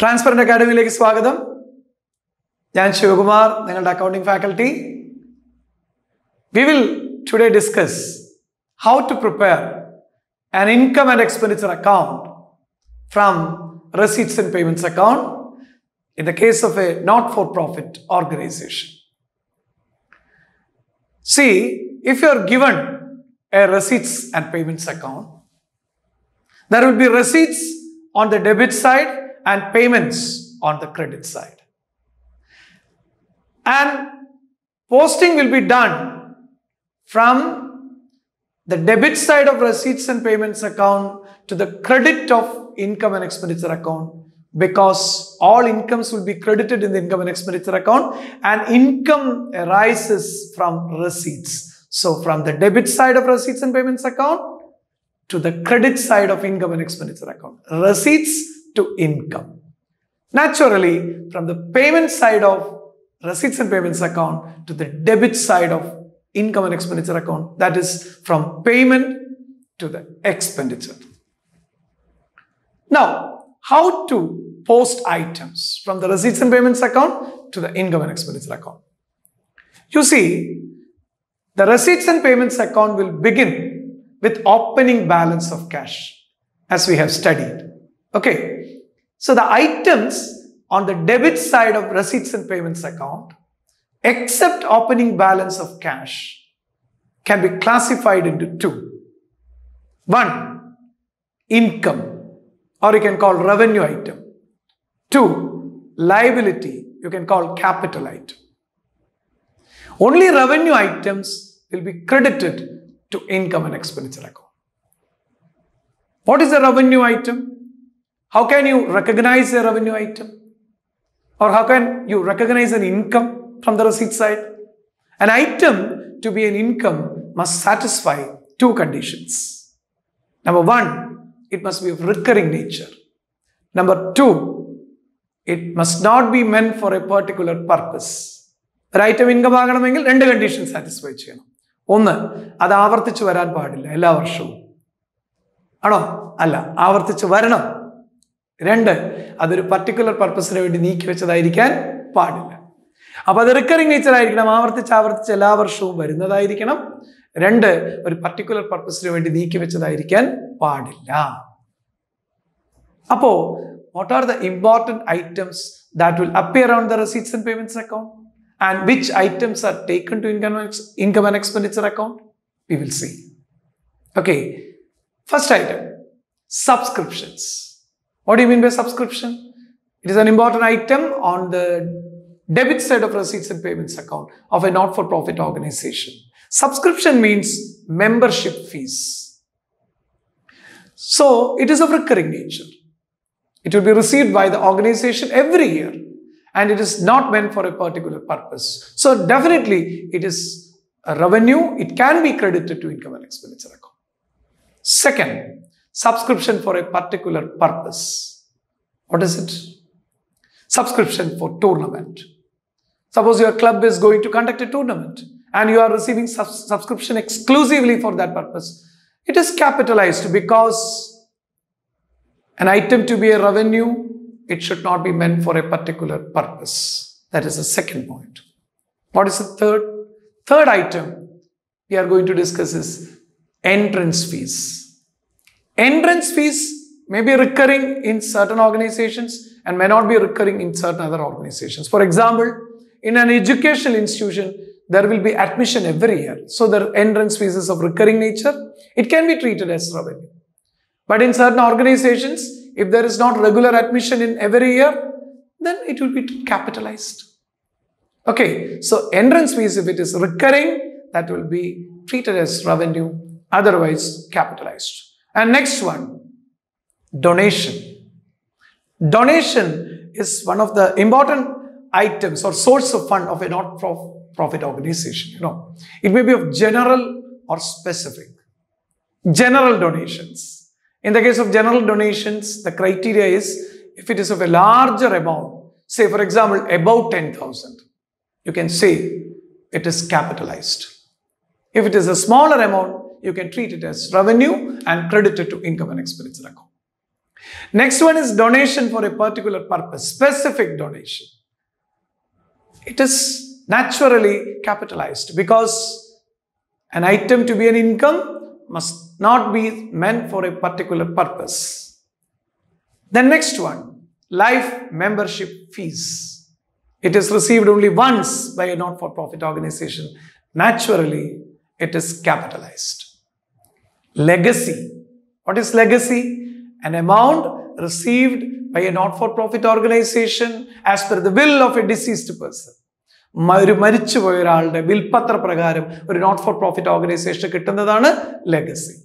Transparent അക്കാഡമിയിലേക്ക് സ്വാഗതം ഞാൻ ശിവകുമാർ നിങ്ങളുടെ accounting faculty we will today discuss how to prepare an income and expenditure account from receipts and payments account in the case of a not for profit organization. See, if you are given a receipts and payments account, there will be receipts on the debit side and payments on the credit side. And posting will be done from the debit side of receipts and payments account to the credit of income and expenditure account because all incomes will be credited in the income and expenditure account and income arises from receipts. So from the debit side of receipts and payments account to the credit side of income and expenditure account. Receipts to income. Naturally, from the payment side of receipts and payments account to the debit side of income and expenditure account, that is from payment to the expenditure. Now, how to post items from the receipts and payments account to the income and expenditure account? You see, the receipts and payments account will begin with opening balance of cash as we have studied. Okay, so the items on the debit side of receipts and payments account, except opening balance of cash, can be classified into two. One, income, or you can call revenue item. Two, liability, you can call capital item. Only revenue items will be credited to income and expenditure account. What is a revenue item? How can you recognize a revenue item? Or how can you recognize an income from the receipt side? An item to be an income must satisfy two conditions. Number one, it must be of recurring nature. Number two, it must not be meant for a particular purpose. ഒരു item income ആകണമെങ്കിൽ രണ്ട് condition satisfy ചെയ്യണം ഒന്ന് അത് ആവർത്തിച്ച് വരാൻ പാടില്ല എല്ലാ വർഷവും ആണോ അല്ല ആവർത്തിച്ച് വരണം രണ്ട് അതൊരു പർട്ടിക്കുലർ പർപ്പസിന് വേണ്ടി നീക്കി വെച്ചതായിരിക്കാൻ പാടില്ല. അപ്പോൾ അത് റിക്കറിങ് നേച്ചർ ആയിരിക്കണം ആവർത്തിച്ച് ആവർത്തിച്ച് എല്ലാ വർഷവും വരുന്നതായിരിക്കണം. രണ്ട് ഒരു പർട്ടിക്കുലർ പർപ്പസിന് വേണ്ടി നീക്കി വെച്ചതായിരിക്കാൻ പാടില്ല. അപ്പോ what are the important items that will appear on the receipts and payments account and which items are taken to income income and expenditure account we will see okay first item subscriptions. What do you mean by subscription? It is an important item on the debit side of receipts and payments account of a not-for-profit organization. Subscription means membership fees. So it is of recurring nature. It will be received by the organization every year and it is not meant for a particular purpose. So definitely it is a revenue. It can be credited to income and expenditure account. Second, subscription for a particular purpose. What is it? Subscription for tournament. Suppose your club is going to conduct a tournament and you are receiving sub- subscription exclusively for that purpose. It is capitalized because an item to be a revenue, it should not be meant for a particular purpose. That is the second point. What is the third? Third item we are going to discuss is entrance fees. Entrance fees may be recurring in certain organizations and may not be recurring in certain other organizations. For example, in an educational institution, there will be admission every year. So the entrance fees is of recurring nature. It can be treated as revenue. But in certain organizations, if there is not regular admission in every year, then it will be capitalized. Okay, so entrance fees, if it is recurring, that will be treated as revenue, otherwise capitalized. And next one, donation. Donation is one of the important items or source of fund of a not-profit organization. You know, it may be of general or specific. General donations. In the case of general donations, the criteria is if it is of a larger amount, say for example, about 10,000, you can say it is capitalized. If it is a smaller amount, you can treat it as revenue and credit it to income and expenditure account. Next one is donation for a particular purpose, specific donation. It is naturally capitalized because an item to be an income must not be meant for a particular purpose. The next one, life membership fees. It is received only once by a not for profit organization. Naturally, it is capitalized. Legacy. What is legacy? An amount received by a not for profit organization as per the will of a deceased person. ഒരു മരിച്ചുപോയ ഒരാളുടെ വിൽപ്പത്ര പ്രകാരം ഒരു not for profit organisation കിട്ടുന്നതാണ് legacy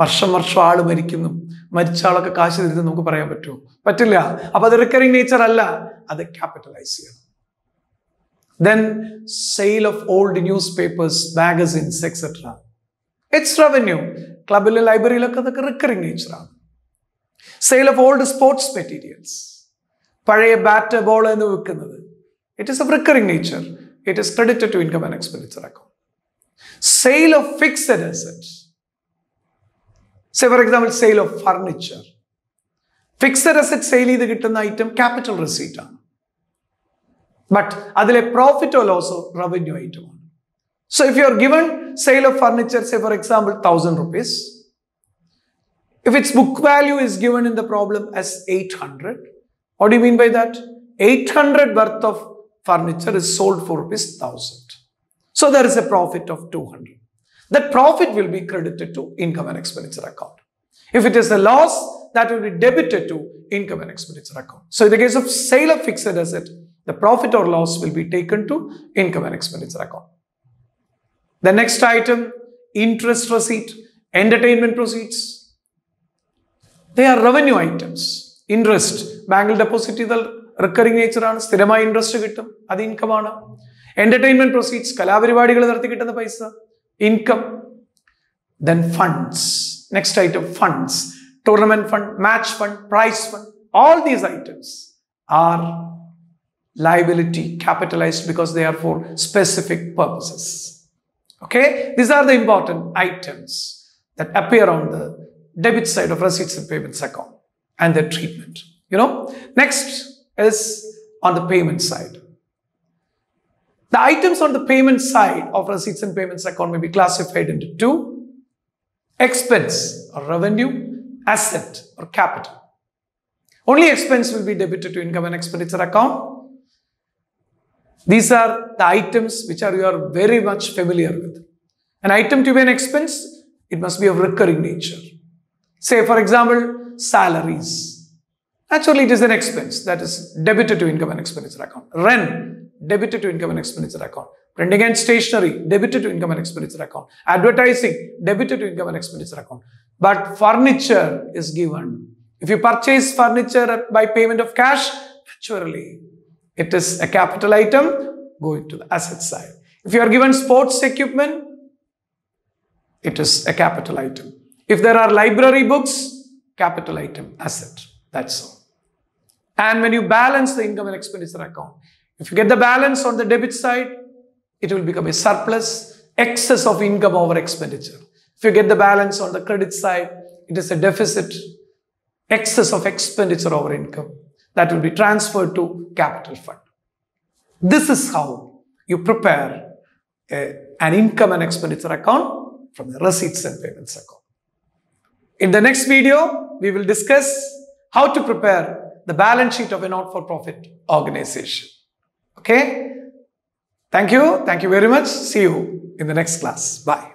വർഷം വർഷം ആൾ മരിക്കുന്നു. മരിച്ച ആളൊക്കെ കാശ് തരുന്നത് നമുക്ക് പറയാൻ പറ്റുമോ? പറ്റില്ല. അപ്പൊ അത് റിക്കറിംഗ് നേച്ചർ അല്ല. അത് ക്യാപിറ്റലൈസ് ചെയ്യണം. Then sale of old newspapers magazines etcetera it's revenue ക്ലബിലും ലൈബ്രറിയിലൊക്കെ അതൊക്കെ recurring നേച്ചറാണ് sale of old sports materials പഴയ ബാറ്റ് ബോൾ എന്ന് വിൽക്കുന്നത് it is a recurring nature it is credited to income and expenditure account sale of fixed assets say for example sale of furniture fixed asset sale ചെയ്ത് കിട്ടുന്ന item capital receipt ആണ്. But അതിലെ പ്രോഫിറ്റോ ലോസോ revenue ഐറ്റമാണ് so if you are given sale of furniture, say for example, 1000 rupees. If its book value is given in the problem as 800, what do you mean by that? 800 worth of furniture is sold for rupees 1000. So there is a profit of 200. That profit will be credited to income and expenditure account. If it is a loss, that will be debited to income and expenditure account. So in the case of sale of fixed asset, the profit or loss will be taken to income and expenditure account. The next item interest receipt entertainment proceeds. They are revenue items. Interest, ബാങ്കിൽ deposit ചെയ്താൽ recurring nature ആണ്. സ്ഥിരമായി interest കിട്ടും. അത് income ആണ്. Entertainment proceeds കലാപരിപാടികൾ നടത്തി കിട്ടുന്ന പൈസ income then funds next item funds tournament fund match fund prize fund all these items are liability capitalized because they are for specific purposes. Okay, these are the important items that appear on the debit side of receipts and payments account and their treatment. You know, next is on the payment side. The items on the payment side of receipts and payments account may be classified into two expense or revenue, asset or capital. Only expense will be debited to income and expenditure account. These are the items which are you are very much familiar with. An item to be an expense, it must be of recurring nature. Say, for example, salaries. Naturally, it is an expense that is debited to income and expenditure account. Rent, debited to income and expenditure account. Printing and stationery, debited to income and expenditure account. Advertising, debited to income and expenditure account. But furniture is given. If you purchase furniture by payment of cash, naturally, it is a capital item going to the asset side. If you are given sports equipment, it is a capital item. If there are library books, capital item, asset. That's all. And when you balance the income and expenditure account, if you get the balance on the debit side, it will become a surplus, excess of income over expenditure. If you get the balance on the credit side, it is a deficit, excess of expenditure over income that will be transferred to capital fund. This is how you prepare a- an income and expenditure account from the receipts and payments account. In the next video, we will discuss how to prepare the balance sheet of a not-for-profit organization. Okay? Thank you. Thank you very much. See you in the next class. Bye.